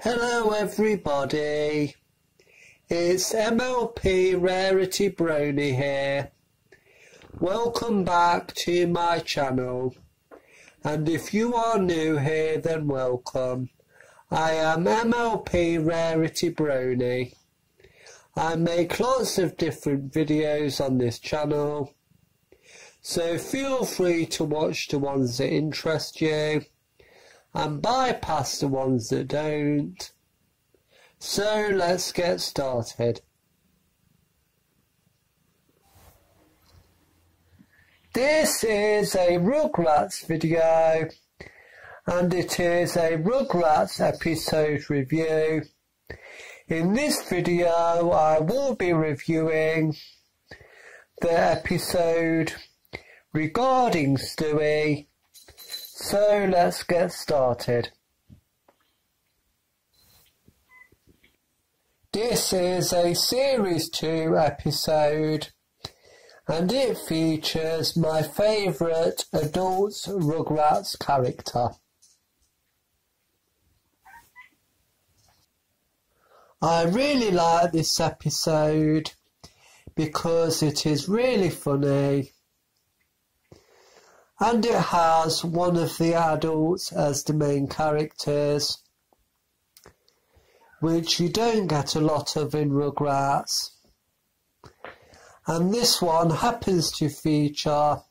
Hello everybody, it's MLP Rarity Brony here. Welcome back to my channel and if you are new here then welcome. I am MLP Rarity Brony. I make lots of different videos on this channel so feel free to watch the ones that interest you and bypass the ones that don't. So let's get started. This is a Rugrats video and it is a Rugrats episode review. In this video I will be reviewing the episode regarding Stuie so let's get started. This is a Series 2 episode and it features my favourite adult Rugrats character. I really like this episode because it is really funny and it has one of the adults as the main characters, which you don't get a lot of in Rugrats. And this one happens to feature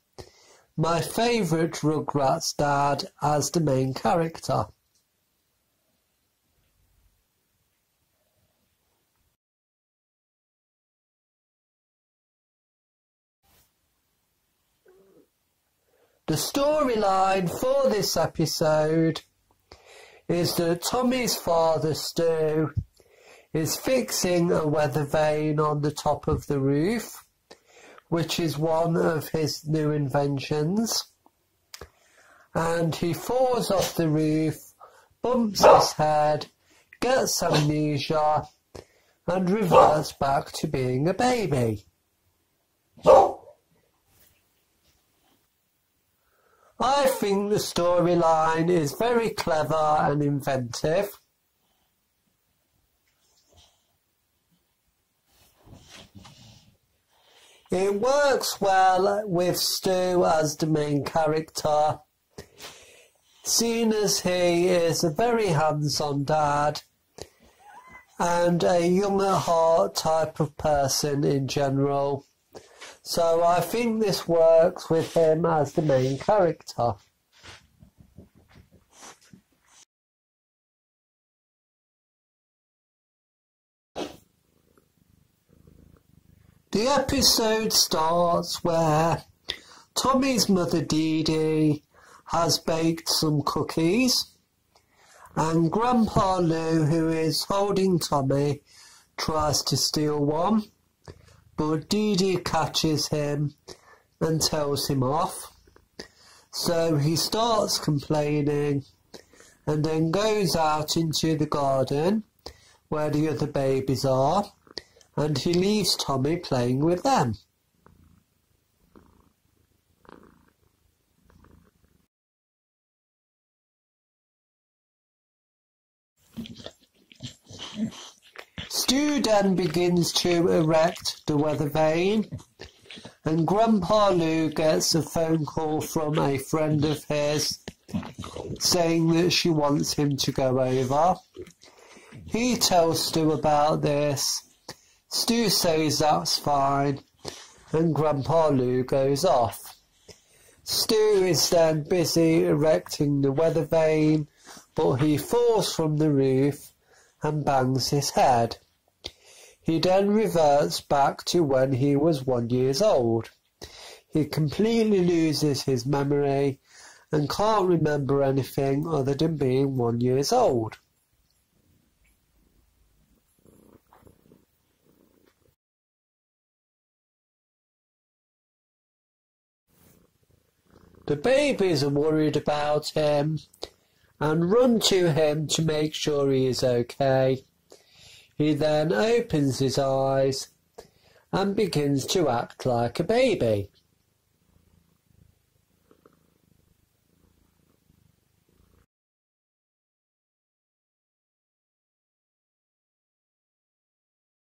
my favourite Rugrats dad as the main character. The storyline for this episode is that Tommy's father, Stu, is fixing a weather vane on the top of the roof, which is one of his new inventions. And he falls off the roof, bumps his head, gets amnesia, and reverts back to being a baby. I think the storyline is very clever and inventive. It works well with Stu as the main character, seeing as he is a very hands-on dad and a young at heart type of person in general. So I think this works with him as the main character. The episode starts where Tommy's mother Dee Dee has baked some cookies and Grandpa Lou, who is holding Tommy, tries to steal one but Dee Dee catches him and tells him off. So he starts complaining and then goes out into the garden where the other babies are and he leaves Tommy playing with them. Stu then begins to erect the weather vane, and Grandpa Lou gets a phone call from a friend of his saying that she wants him to go over. He tells Stu about this. Stu says that's fine, and Grandpa Lou goes off. Stu is then busy erecting the weather vane, but he falls from the roof and bangs his head. He then reverts back to when he was one years old. He completely loses his memory and can't remember anything other than being one years old. The babies are worried about him and run to him to make sure he is okay. He then opens his eyes and begins to act like a baby.